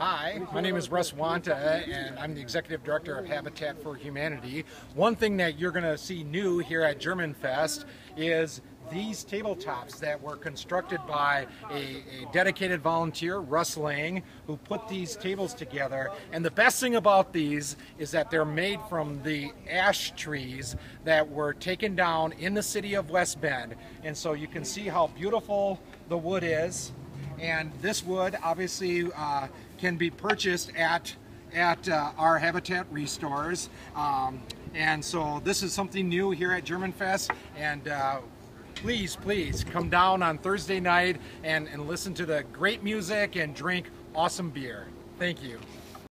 Hi, my name is Russ Wanta, and I'm the Executive Director of Habitat for Humanity. One thing that you're going to see new here at Germanfest is these tabletops that were constructed by a, a, dedicated volunteer, Russ Lang, who put these tables together. And the best thing about these is that they're made from the ash trees that were taken down in the city of West Bend. And so you can see how beautiful the wood is. And this wood obviously uh, can be purchased at at uh, our Habitat Restores. Um, and so this is something new here at Germanfest. And uh, please, please come down on Thursday night and, and listen to the great music and drink awesome beer. Thank you.